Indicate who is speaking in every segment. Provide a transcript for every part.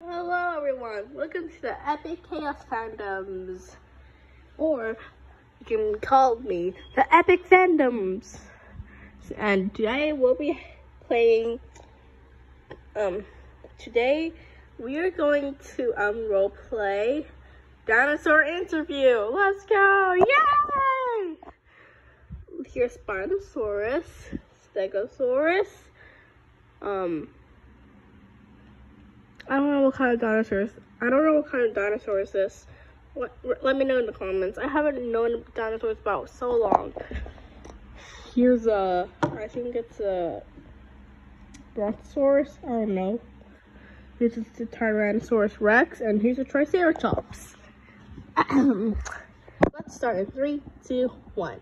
Speaker 1: Hello everyone, welcome to the Epic Chaos Fandoms. Or you can call me the Epic Fandoms. And today we'll be playing um today we are going to um role play dinosaur interview. Let's go! Yay! Here's Spinosaurus, Stegosaurus, um I don't know what kind of dinosaurs. I don't know what kind of dinosaurs this. What, let me know in the comments. I haven't known dinosaurs about so long. Here's a, I think it's a Brontosaurus. I don't know. This is the Tyrannosaurus Rex, and here's a Triceratops. Let's start in three, two, one.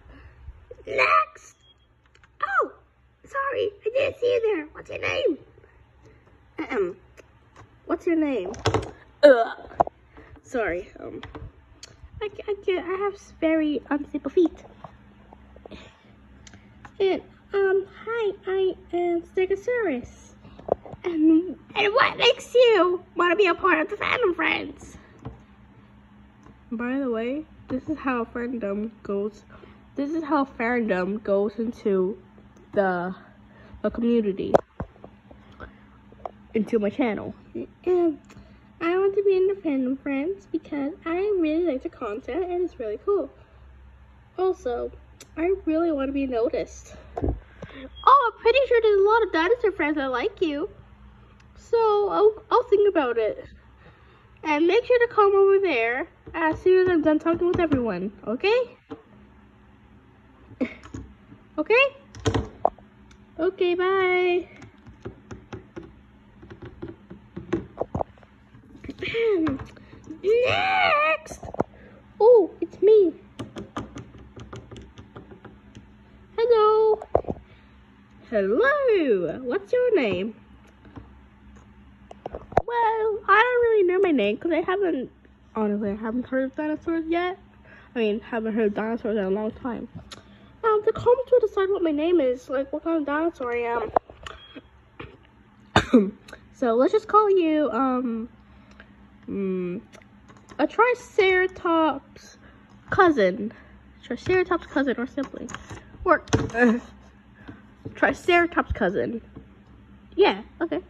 Speaker 1: Next. Oh, sorry, I didn't see you there. What's your name? What's your name? Ugh. Sorry. Um, I, I, I have very unstable feet. And um, hi, I am Stegosaurus. And and what makes you want to be a part of the fandom friends? By the way, this is how fandom goes. This is how fandom goes into the the community into my channel. And I want to be in the fandom friends because I really like the content and it's really cool. Also, I really want to be noticed. Oh, I'm pretty sure there's a lot of dinosaur friends that like you. So I'll, I'll think about it. And make sure to come over there as soon as I'm done talking with everyone, okay? okay? Okay, bye. Next! Oh, it's me. Hello. Hello. What's your name? Well, I don't really know my name because I haven't, honestly, I haven't heard of dinosaurs yet. I mean, haven't heard of dinosaurs in a long time. Um, the comments will decide what my name is, like what kind of dinosaur I am. so let's just call you, um, Hmm. A Triceratops cousin. Triceratops cousin or sibling. Or Triceratops cousin. Yeah, okay.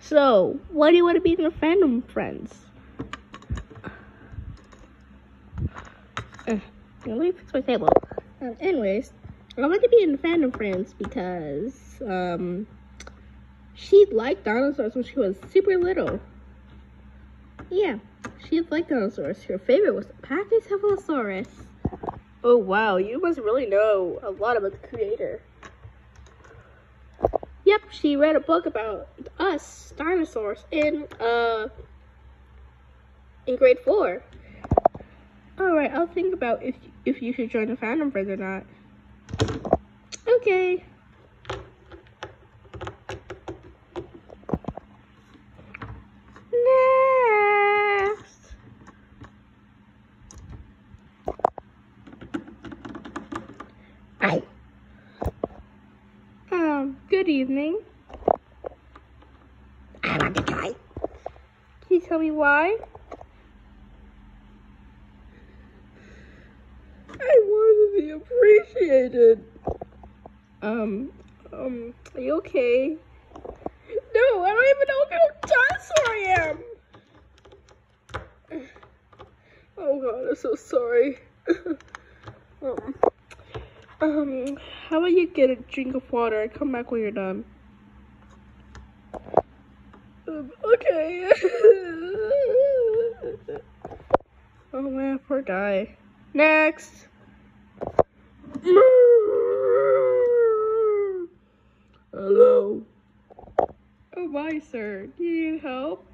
Speaker 1: So, what do you want to be in the fandom friends? Uh, let me fix my table. Um, anyways, I want to be in the fandom friends because um, she liked dinosaurs when she was super little. Yeah, she liked dinosaurs. Her favorite was Pachycephalosaurus. Oh wow, you must really know a lot about the creator. Yep, she read a book about us dinosaurs in uh in grade four. All right, I'll think about if if you should join the fandom friends or not. Okay. Um, good evening.
Speaker 2: I want to try.
Speaker 1: Can you tell me why?
Speaker 2: I want to be appreciated.
Speaker 1: Um, um, are you okay?
Speaker 2: No, I don't even know what kind of dinosaur I am. Oh god, I'm so sorry.
Speaker 1: um, um, how about you get a drink of water and come back when you're done?
Speaker 2: Um, okay.
Speaker 1: oh man, poor guy. Next.
Speaker 2: Hello.
Speaker 1: Oh my, sir. Do you need help?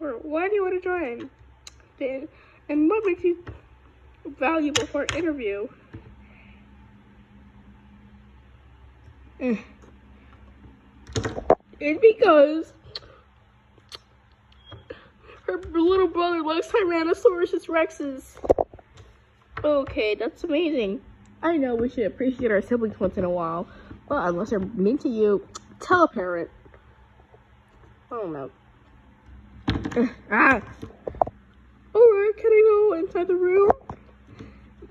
Speaker 1: Or why do you want to join? And what makes you valuable for an interview?
Speaker 2: It's because her little brother likes Tyrannosaurus Rexes.
Speaker 1: Okay, that's amazing. I know we should appreciate our siblings once in a while, but unless they're mean to you, tell a parent. Don't know. ah.
Speaker 2: Alright, can I go inside the room?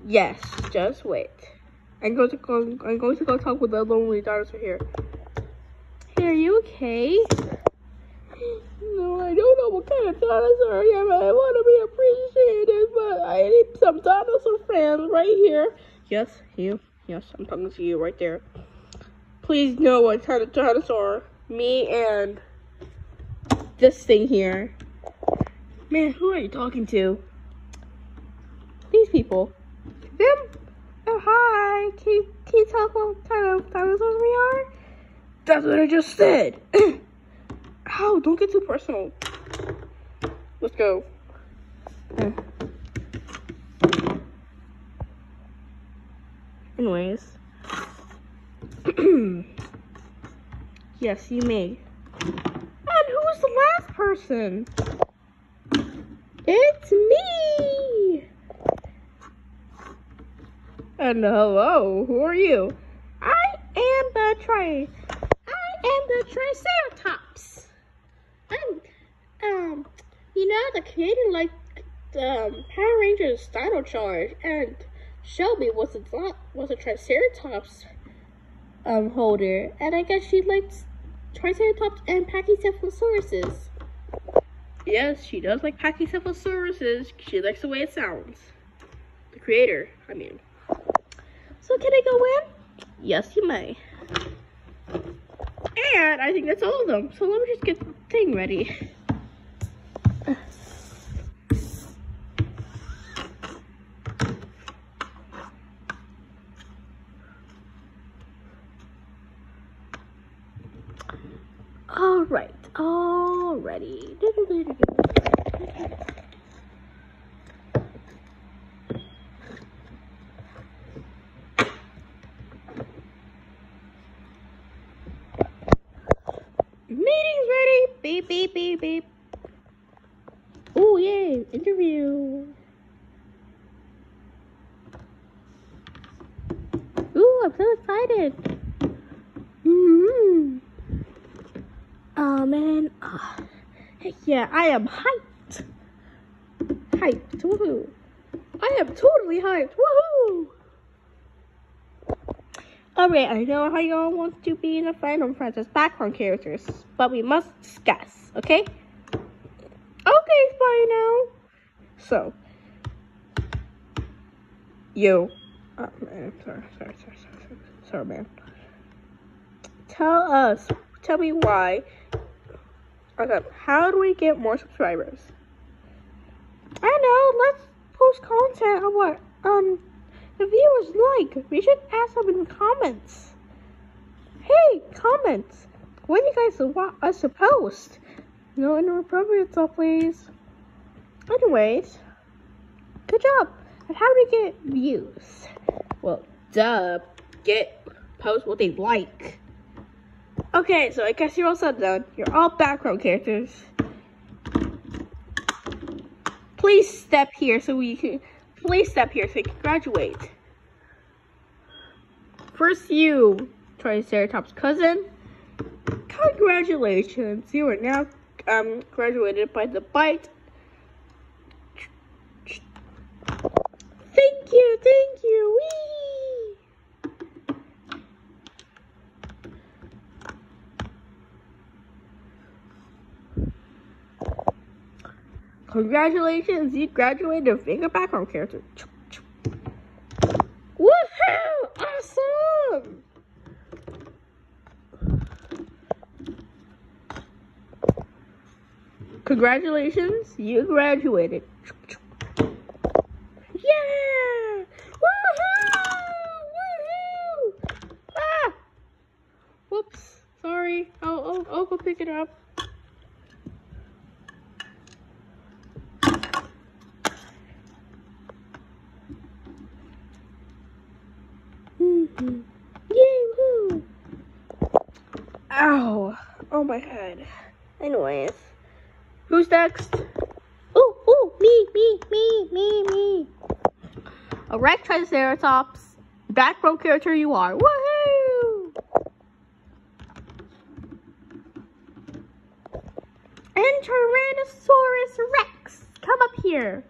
Speaker 1: Yes, just wait.
Speaker 2: I'm going to go I'm going to go talk with the lonely dinosaur here.
Speaker 1: Hey, are you okay?
Speaker 2: I don't know what kind of dinosaur I am. I want to be appreciated, but I need some dinosaur fans right here.
Speaker 1: Yes, you.
Speaker 2: Yes, I'm talking to you right there. Please know what kind of dinosaur.
Speaker 1: Me and this thing here. Man, who are you talking to? These people.
Speaker 2: Them?
Speaker 1: Oh, hi. Can you, can you tell what kind of dinosaurs we are?
Speaker 2: That's what I just said. Ow, don't get too personal. Let's go. Hmm.
Speaker 1: Anyways. yes, you may.
Speaker 2: And who was the last person?
Speaker 1: It's me!
Speaker 2: And hello, who are you?
Speaker 1: I am the tri I am the Triceratops. I'm um you know the creator like the um, Power Rangers Dino Charge and Shelby was a was a Triceratops um holder and I guess she likes Triceratops and Pachycephalosauruses.
Speaker 2: Yes, she does like Pachycephalosauruses. She likes the way it sounds. The creator, I mean.
Speaker 1: So can I go in?
Speaker 2: Yes, you may. And I think that's all of them. So let me just get thing ready.
Speaker 1: All right, alrighty. Meeting's ready. Beep, beep. Oh, yay, interview. Ooh, I'm so excited. Mm-hmm. Oh, man. Oh, heck yeah, I am hyped. Hyped, woohoo.
Speaker 2: I am totally hyped. Woohoo!
Speaker 1: Alright, I know how y'all want to be in the Friends as background characters, but we must discuss, okay?
Speaker 2: Okay, Spino.
Speaker 1: So,
Speaker 2: you. Oh, man, sorry, sorry, sorry, sorry, sorry, man.
Speaker 1: tell us, tell me why.
Speaker 2: Okay, how do we get more subscribers?
Speaker 1: I know, let's post content on what um viewers like. We should ask them in the comments. Hey, comments. What do you guys want us to post? No inappropriate stuff, please. Anyways, good job. And how do we get views?
Speaker 2: Well, duh. Get post what they like.
Speaker 1: Okay, so I guess you're all set done. You're all background characters. Please step here so we can. Please step here so you can graduate. First, you, Triceratops cousin. Congratulations, you are now um graduated by the bite. Thank you, thank you. Whee! Congratulations, you graduated a finger background character. Woohoo! Awesome! Congratulations, you graduated. Yeah! Woohoo! Woohoo! Ah! Whoops. Sorry. I'll, I'll, I'll go pick it up. Mhm. Yay, woo! Ow! Oh, my head. Anyways. Who's next? Ooh, ooh, me, me, me, me, me. A wreck Triceratops. Background character you are. Woohoo! And Tyrannosaurus Rex. Come up here.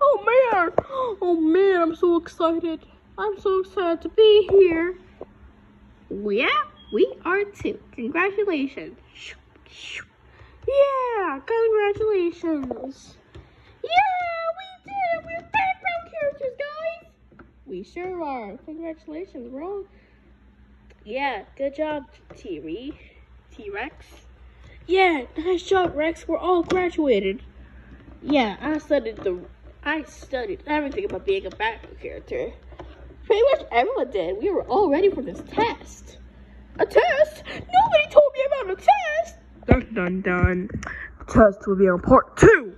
Speaker 2: Oh man, oh man, I'm so excited. I'm so excited to be here.
Speaker 1: Yeah, we are too. Congratulations. Yeah, congratulations. Yeah, we did it. We're background characters, guys. We sure are. Congratulations, bro. Yeah, good job, T T-Rex.
Speaker 2: Yeah, nice job, Rex. We're all graduated.
Speaker 1: Yeah, I studied the I studied everything about being a background character.
Speaker 2: Pretty much everyone did. We were all ready for this test.
Speaker 1: A test? Nobody told me about a test!
Speaker 2: Dun dun dun. The test will be on part two.